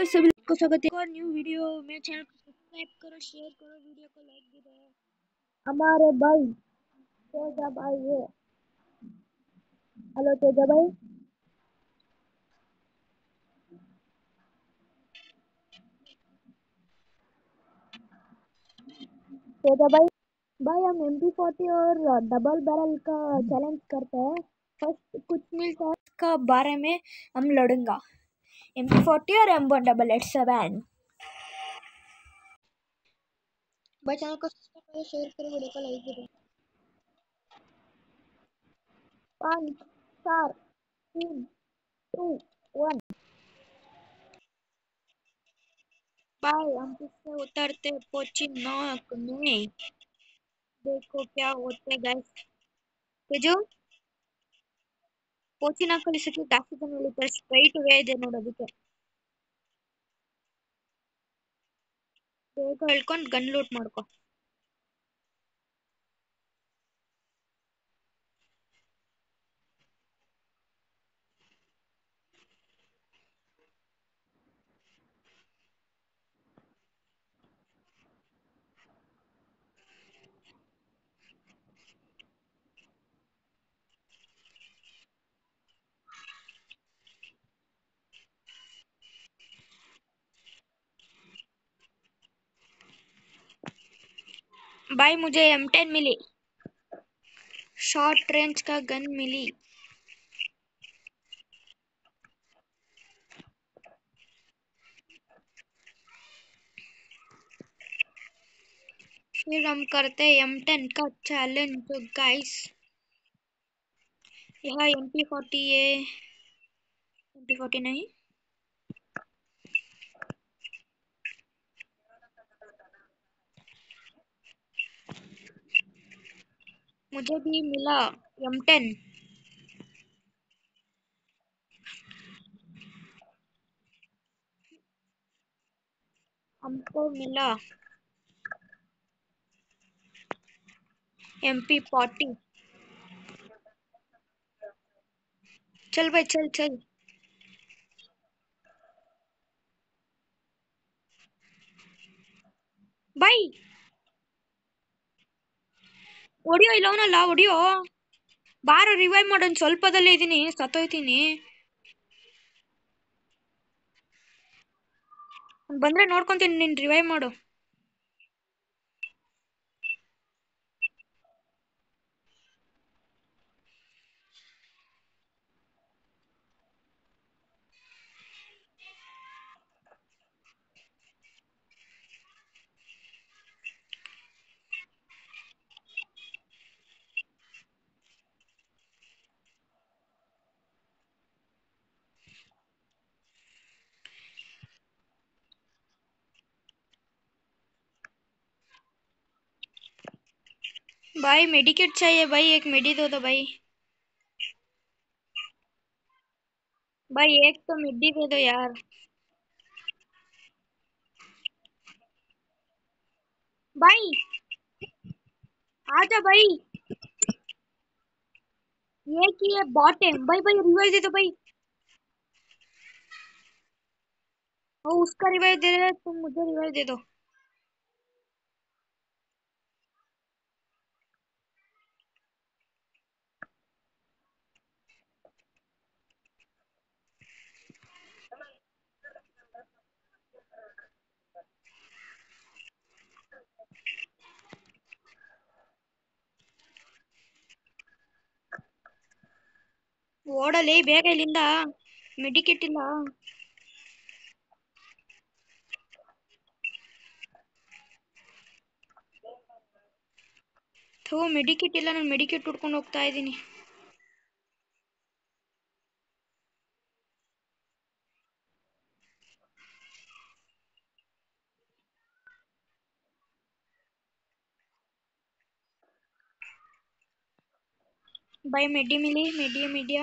सभी स्वागत है। और न्यू वीडियो चैनल को सब्सक्राइब करो शेयर करो वीडियो को लाइक भी दो हमारे भाई तेजा भाई है। हेलो तेजा भाई। तेजा भाई भाई हम एम पी फोर्टी और डबल बैरल का चैलेंज करते हैं। फ़र्स्ट कुछ मिलता है। इसका बारे में हम लड़ूँगा। एम पी फोर्टी और M one double eight seven भाई चैनल शेयर करो, वीडियो को लाइक करो। चार तीन टू वन बाय हम किससे उतरते में। देखो क्या होते तेजು? ಪೋಚಿ ನಾಕ್ ಕಲಿಸಕ್ಕೆ ಜಾಸ್ತಿ ಜನ ಉಳಿತಾರೆ ಸ್ಟ್ರೈಟ್ ವೇ ಇದೆ ನೋಡೋದಕ್ಕೆ ಬೇಗ ಹೇಳ್ಕೊಂಡು ಗನ್ ಲೂಟ್ ಮಾಡ್ಕೊ. भाई, मुझे एम टेन मिली। शॉर्ट रेंज का गन मिली। फिर हम करते हैं एम टेन का चैलेंज तो गाइस यहाँ एम पी फोर्टी है। एम पी फोर्टी नहीं? मुझे भी मिला एम टेन हमको मिला एमपी फोर्टी चल भाई चल चल। भाई ಹೊಡಿಯೋ ಇಲ್ಲ ಅವನಲ್ಲ, ಹೊಡಿಯೋ. ಬಾರೋ ರಿವೈವ್ ಮಾಡೋನ್ ಸ್ವಲ್ಪದಲ್ಲೇ ಇದ್ದೀನಿ ಸತ್ತೋಯ್ತೀನಿ. ಬಂದ್ರೆ ನೋಡ್ಕೊಂತೀನಿ, ನೀನ್ ರಿವೈವ್ ಮಾಡು. भाई मेडिकेट चाहिए भाई, एक मेडी दो दो भाई। भाई एक तो मिड्डी दे दो यार। भाई, आजा भाई। ये की है बॉट है। भाई भाई रिवाइव दे दो भाई। वो उसका रिवाइव दे रहे तुम मुझे रिवाइव दे दो। ಓಡಲಿ, ಬೇಗ ಇಲ್ಲಿಂದ ಮೆಡಿಕೇಟ್ ಇಲ್ಲ ಥೂ ಮೆಡಿಕೇಟ್ ಇಲ್ಲ, ನಾನು ಮೆಡಿಕೇಟ್ ಉಟ್ಕೊಂಡು ಹೋಗ್ತಾ ಇದ್ದೀನಿ. ಬೈ ಮೆಡಿ ಮಿಲಿ ಮೆಡಿಯ ಮಿಡಿಯಾ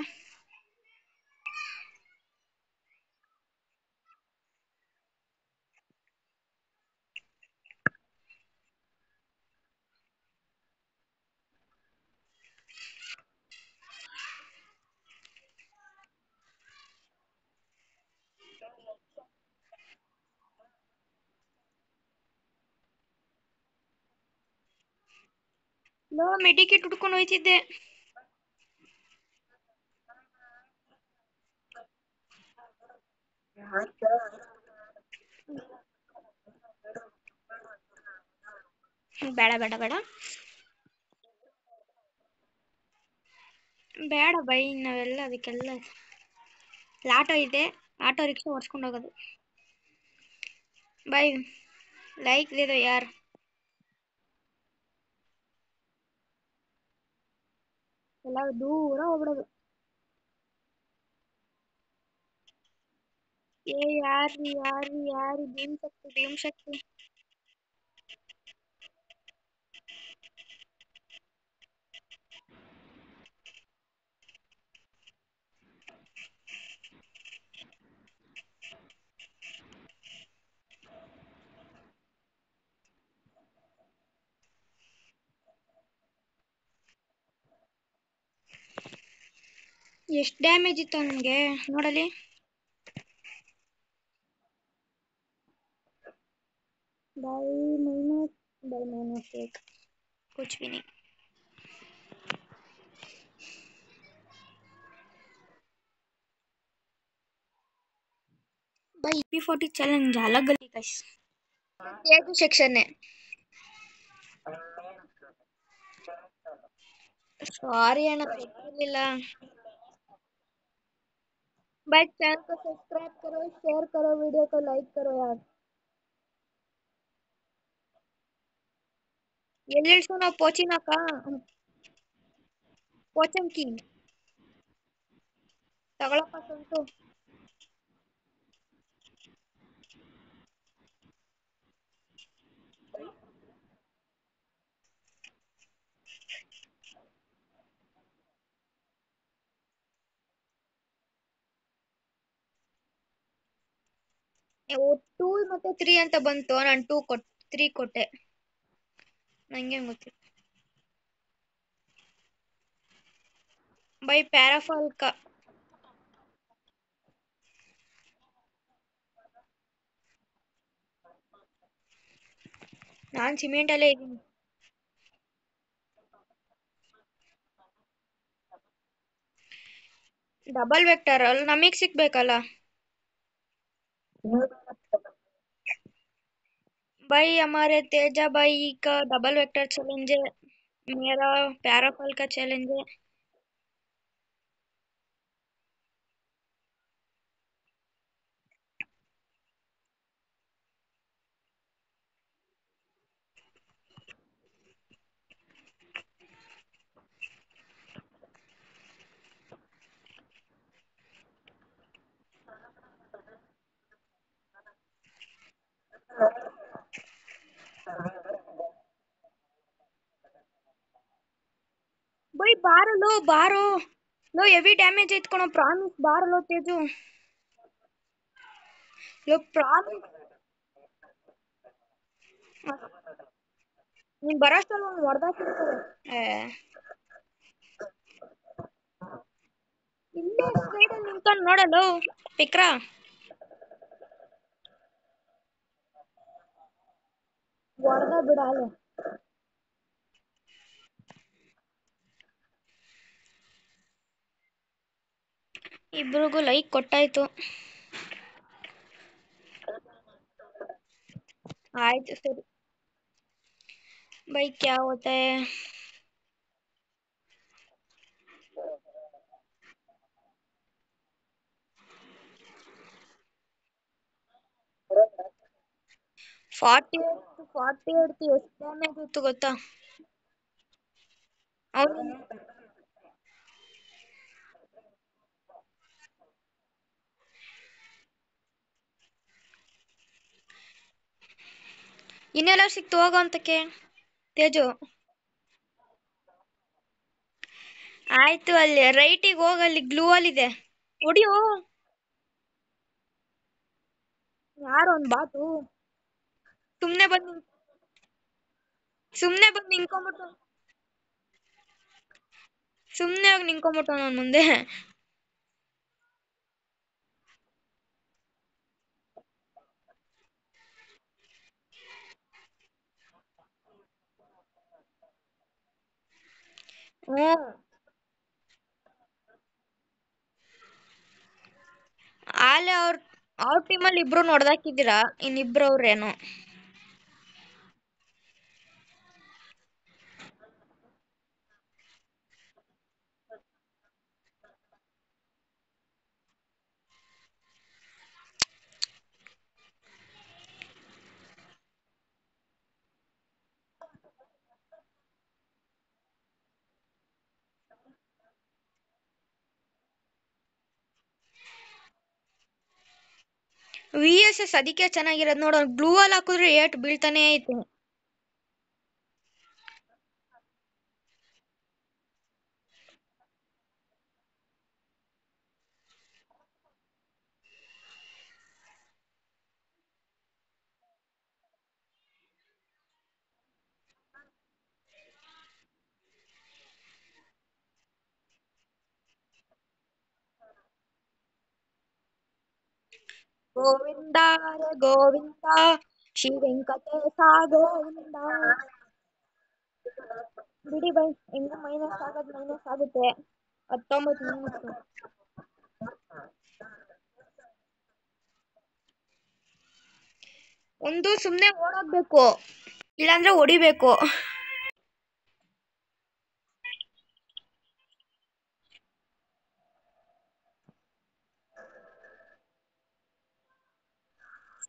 ಲೋ ಮೆಡಿಕೇಟ್ ಹುಡ್ಕೊಂಡು ಹೋಯ್ತಿದ್ದೆ. ಬೇಡ ಬೇಡ ಬೇಡ. ಬೇಡ ಬೈ, ನಾವೆಲ್ಲ ಅದಕ್ಕೆಲ್ಲ ಆಟೋ ಇದೆ. ಆಟೋ ರಿಕ್ಷಾ ಓಡಿಸ್ಕೊಂಡು ಹೋಗೋದು. ಬೈ, ಲೈಕ್ ಇದೆ दो ಎಲ್ಲ ದೂರ ಹೋಗ್ಬಿಡೋದು ಏ ಯಾರ್ರಿ ಯಾರ್ರಿ ಯಾರು ಭೀಮ್ ಶಕ್ತಿ ಭೀಮ್ ಶಕ್ತಿ ಎಷ್ಟು ಡ್ಯಾಮೇಜ್ ಇತ್ತು ನನಗೆ ನೋಡಲಿ बाई माइनस बाई माइनस एक कुछ भी नहीं भाई पी फोर्टी चैलेंज अलग गली का एक सेक्शन है सॉरी ಅಣ್ಣ ಗೊತ್ತಿರ್ಲಿಲ್ಲ भाई चैनल को सब्सक्राइब करो शेयर करो वीडियो को लाइक करो यार ಎಲ್ಲಿ ಇಳ್ಸೋ ನಾವು ಪೋಚಿನಾಕ ಪೋಚಂಕಿ ತಗೊಳಪ್ಪ ಸ್ವಂತು ಟೂ ಮತ್ತೆ ತ್ರೀ ಅಂತ ಬಂತು. ನಾನು ಟೂ ಕೊಟ್ ತ್ರೀ ಕೊಟ್ಟೆ. ನಂಗೆ ಗೊತ್ತಿಲ್ಲ ಬೈ ಪ್ಯಾರಾಫಾಲ್ಕ ನಾನು ಸಿಮೆಂಟ್ ಅಲ್ಲೇ ಇದ್ದೀನಿ. ಡಬಲ್ ವೆಕ್ಟರ್ ಅಲ್ಲಿ, ನಮಗ್ ಸಿಗ್ಬೇಕಲ್ಲ? भाई हमारे तेजा भाई का डबल वेक्टर चैलेंज है। मेरा पैराफल का चैलेंज है। ಬೈ ಬಾರಲು ಬಾರೋ. ಲೋ ಹೆವಿ ಡ್ಯಾಮೇಜ್ ಐತ್ ಕಣೋ ಪ್ರಾಮಿಸ್ ಬಾರಲೋ ತೇಜು. ಲೋ ಪ್ರಾಮಿಸ್ ನೀನ್ ಬರೋಷ್ಟಲ್ಲ ಒಂದು ಹೊಡೆದಾಕಿರ್ತಾರೆ ಇಲ್ಲೇ ಸೈಡಲ್ಲಿ ನಿಂತ್ಕೊಂಡು ನೋಡಲು ಪಿಕ್ರ ಹೊಡೆದ ಬಿಡ ಅಲ್ಲೇ ಇಬ್ರಿಗೂ ಲೈಕ್ ಕೊಟ್ಟಾಯ್ತು ಆಯ್ತು ಸರಿ भाई क्या होता है ಫಾರ್ಟಿ ಏಟ್ ಫಾರ್ಟಿ ಏಟ್ ಎಷ್ಟು ಡ್ಯಾಮೇಜ್ ಇತ್ತು ಗೊತ್ತಾ? ಅವ್ನು ಇನ್ನೆಲ್ಲ ಸಿಕ್ತು ಹೋಗೋ ಅಂತಕ್ಕೆ ತೇಜು. ಆಯ್ತು ಅಲ್ಲಿ, ರೈಟಿಗೆ ಹೋಗ, ಅಲ್ಲಿ ಗ್ಲೂ ಅಲ್ಲಿದೆ. ಹೊಡಿಯೋ. ಯಾರು ಒಂದು ಬಾತು? ಸುಮ್ನೆ ಬಂದು ಸುಮ್ನೆ ಬಂದು ನಿಂಕೊಂಬಿಟ್ಟು ಸುಮ್ನೆ ಹೋಗಿ ನಿಂಕೊಂಬಿಟ್ಟು ನನ್ನ ಮುಂದೆ ಆಲೆ ಅವ್ರ ಅವ್ರ ಟೀಮಲ್ಲಿ ಇಬ್ರು ನೋಡ್ದಾಕಿದ್ದೀರಾ ಇನ್ನಿಬ್ರು ಅವ್ರೇನು ವಿ ಎಸ್ ಎಸ್ ಅದಕ್ಕೆ ಚೆನ್ನಾಗಿರೋದು ನೋಡು ಗ್ಲೂ ಅಲ್ಲಿ ಹಾಕಿದ್ರೆ ಏಟ್ ಬೀಳ್ತಾನೆ ಐತೆ. ಗೋವಿಂದ ಗೋವಿಂದ, ಶ್ರೀ ವೆಂಕಟೇಶ ಗೋವಿಂದ ಬಿಡಿ ಬೈ, ಇನ್ನು ಮೈನಸ್ ಆಗೋದು ಮೈನಸ್ ಆಗುತ್ತೆ. ಹತ್ತೊಂಬತ್ತು ಮೈನಸ್ ಒಂದು ಸುಮ್ನೆ ಓಡೋಗ್ಬೇಕು. ಇಲ್ಲಾಂದ್ರೆ ಹೊಡಿಬೇಕು.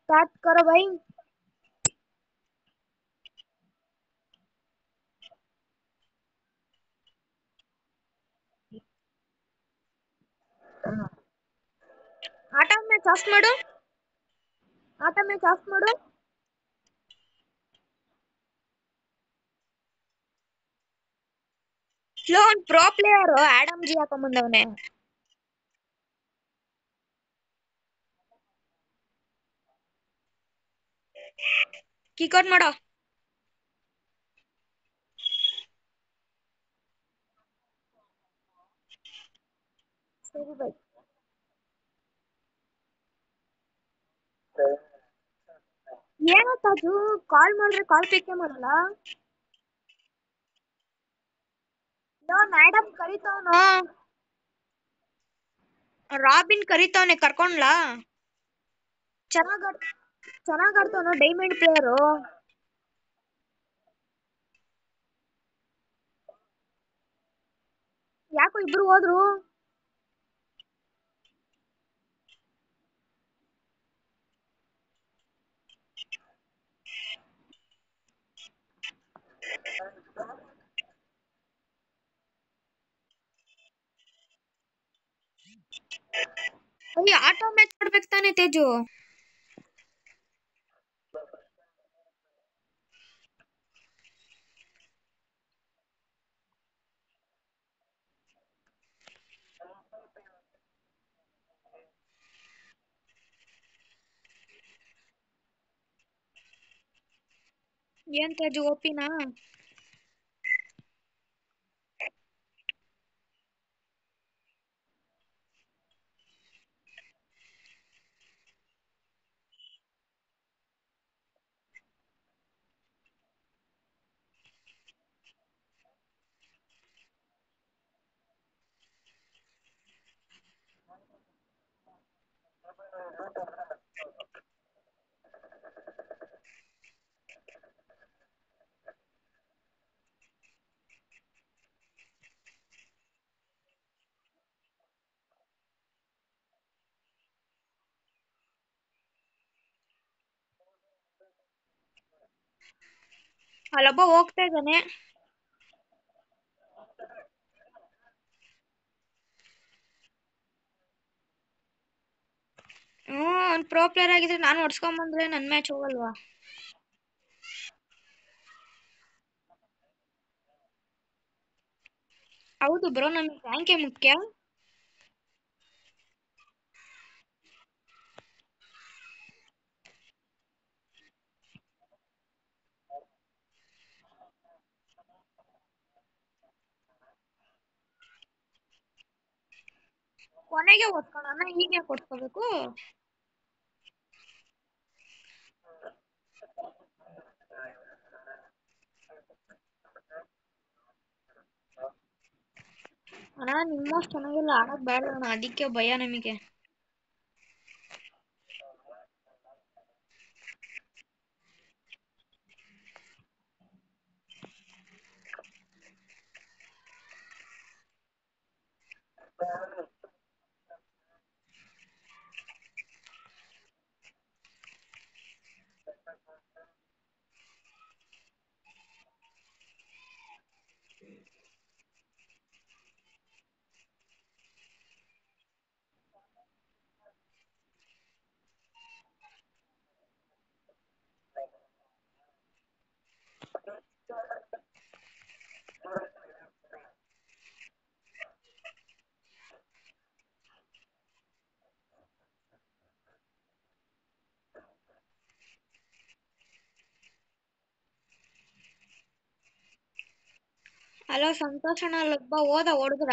स्टार्ट करो भाई ಆಟ ಮ್ಯಾಚ್ ಆಫ್ ಮಾಡು ಆಟ ಮ್ಯಾಚ್ ಆಫ್ ಮಾಡು ಸ್ಲೋ ಒಂದು pro player Adam G ಹಾಕೊಂಬಂದವನೆ kick out ಮಾಡೋ. ಸರಿ ಬೈ ತಾಜು ಕಾಲ್ ಮಾಡಿದ್ರೆ ಕಾಲ್ ಪಿಕ್ ಮಾಡಲ್ಲ? ಮೇಡಮ್ ಕರಿತವನು. ರಾಬಿನ್ ಕರಿತವನೆ ಕರ್ಕೊಂಡ್ಲಾ? ಚೆನ್ನಾಗ್ ಚೆನ್ನಾಗ್ ಆಡ್ತಾನೋ ಡೈಮಂಡ್ ಪ್ಲೇಯರು ಯಾಕೋ ಇಬ್ರು ಹೋದ್ರು? ಅಯ್ಯ ಆಟೋ ಮ್ಯಾಚ್ ಆಡ್ಬೇಕು ತಾನೆ ತೇಜು. ಏನ್ ತೇಜು ಓಪಿನಾ ಅಲ್ಲೊಬ್ಬ ಹೋಗ್ತಾ ಇದ್ದಾನೆ. ಹ್ಮ್ ಅವ್ನ್ ಪ್ರೋ ಪ್ಲೇಯರ್ ಆಗಿದ್ರೆ ನಾನು ಹೊಡ್ಸ್ಕೊಂಬಂದ್ರೆ ನನ್ ಮ್ಯಾಚ್ ಹೋಗಲ್ವಾ? ಹೌದು ಬ್ರೋ ನಮ್ಗೆ ರ್ಯಾಂಕೇ ಮುಖ್ಯ? ಕೊನೆಗೆ ಓದ್ಕೊಳ್ಳೋಣ? ಈಗ ಯಾಕೆ ಓದ್ಕೋಬೇಕು ಅಣ್ಣ ನಿಮ್ಮಷ್ಟು ಚೆನ್ನಾಗೆಲ್ಲ ಆಡಕ್ ಬೇಡ ಅಣ್ಣ. ಅದಕ್ಕೆ ಭಯ ನಮಗೆ. ಅಲೋ ಸಂತೋಷ್ ಅಣ್ಣ ಅಲ್ಲೊಬ್ಬ ಹೋದ ಹೊಡೆದ್ರ?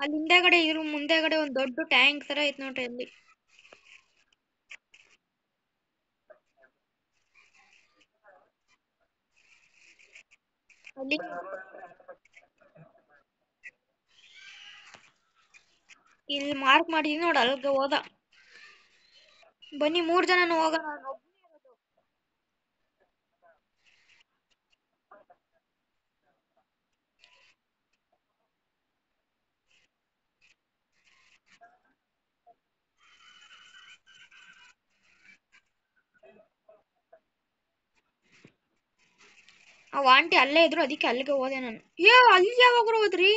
ಅಲ್ಲಿ ಹಿಂದೆಗಡೆ ಇರು, ಮುಂದೆಗಡೆ ಒಂದ್ ದೊಡ್ಡ ಟ್ಯಾಂಕ್ ತರ ಐತ್ ನೋಡ್ರಿ ಅಲ್ಲಿ. ಅಲ್ಲಿ ಇಲ್ಲಿ ಮಾರ್ಕ್ ಮಾಡಿದೀನಿ ನೋಡ, ಅಲ್ಲಿಗೆ ಹೋದ. ಬನ್ನಿ ಮೂರ್ ಜನ ಹೋಗೋಣ ಅವ್ ಆಂಟಿ ಅಲ್ಲೇ ಇದ್ರು, ಅದಕ್ಕೆ ಅಲ್ಲಿಗೆ ಹೋದೆ ನಾನು. ಏ, ಅಲ್ಲಿ ಯಾವಾಗ ಹೋದ್ರಿ?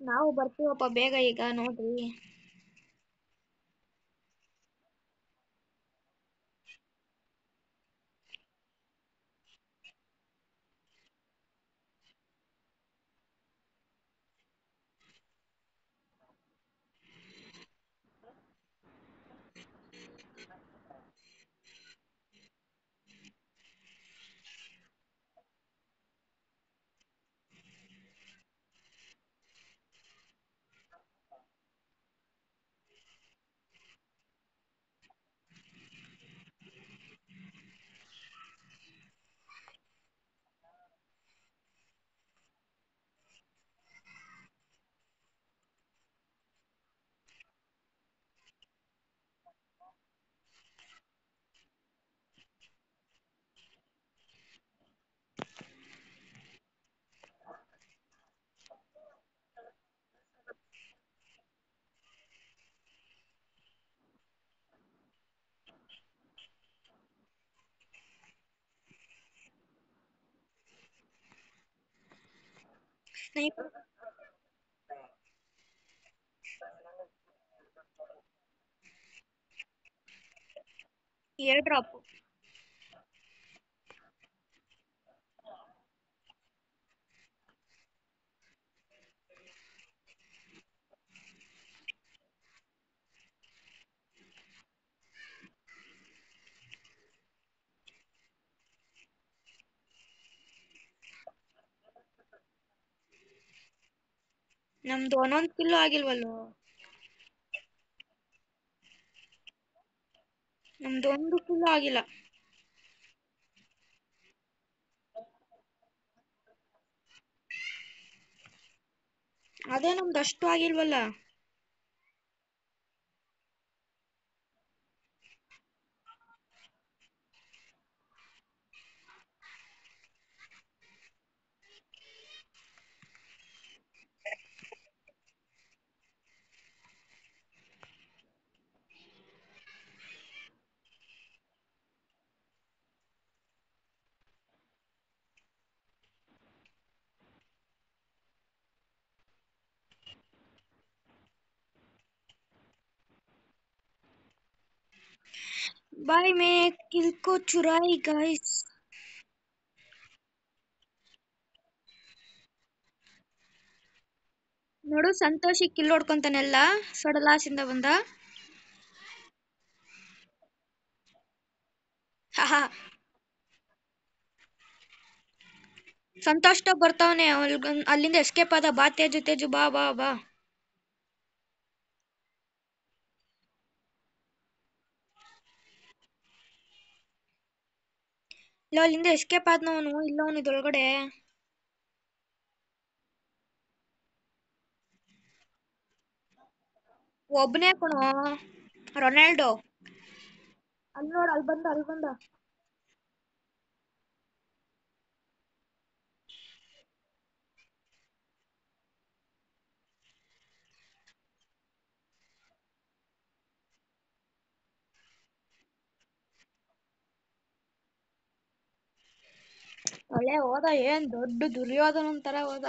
ನಾವು ಬರ್ತೀವಪ್ಪ ಬೇಗ ಈಗ, ನೋಡ್ರಿ. Snape y el. ನಮ್ದು ಒಂದೊಂದ್ ಕಿಲೋ ಆಗಿಲ್ವಲ್ಲೋ? ನಮ್ದು ಒಂದು ಕಿಲೋ ಆಗಿಲ್ಲ. ಅದೇ ನಮ್ದು ಅಷ್ಟು ಆಗಿಲ್ವಲ್ಲ? बाय मैं किल को चुराई गाइस ನೋಡು ಸಂತೋಷಿ ಕಿಲ್ ಹೊಡ್ಕೊಂತಾನೆಲ್ಲ ಸೊಡಲಾಸಿಂದ ಬಂದ ಹಾ ಸಂತೋಷ್ ಬರ್ತಾವನೆ ಅಲ್ಲಿಂದ ಎಸ್ಕೇಪ್ ಆದ ಬಾ ತೇಜು ತೇಜು ಬಾ ಬಾ ಬಾ ಇಲ್ಲ ಅಲ್ಲಿಂದ ಎಸ್ಕೇಪ್ ಆದ್ನವನು ಇಲ್ಲ ಅವನು ಇದೊಳಗಡೆ ಒಬ್ನೇ ಕಣೋ, ರೊನಾಲ್ಡೋ. ಅಲ್ಲಿ ನೋಡು, ಅಲ್ಲಿ ಬಂದ ಅಲ್ಲಿ ಬಂದ. ಒಳ್ಳೆ ಹೋದ ಏನ್ ದೊಡ್ಡ ದುರ್ಯೋಧನ ತರ ಹೋದ